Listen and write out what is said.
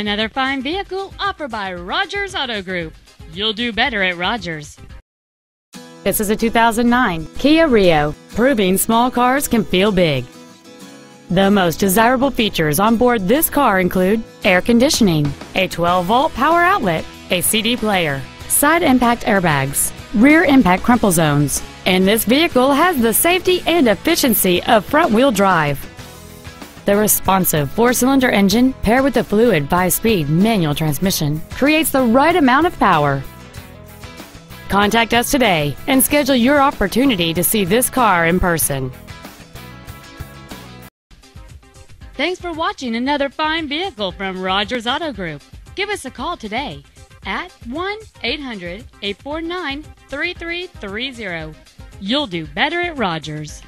Another fine vehicle offered by Rogers Auto Group. You'll do better at Rogers. This is a 2009 Kia Rio, proving small cars can feel big. The most desirable features on board this car include air conditioning, a 12-volt power outlet, a CD player, side impact airbags, rear impact crumple zones, and this vehicle has the safety and efficiency of front-wheel drive. The responsive four-cylinder engine paired with the fluid five-speed manual transmission creates the right amount of power. Contact us today and schedule your opportunity to see this car in person. Thanks for watching another fine vehicle from Rogers Auto Group. Give us a call today at 1 800 849 3330. You'll do better at Rogers.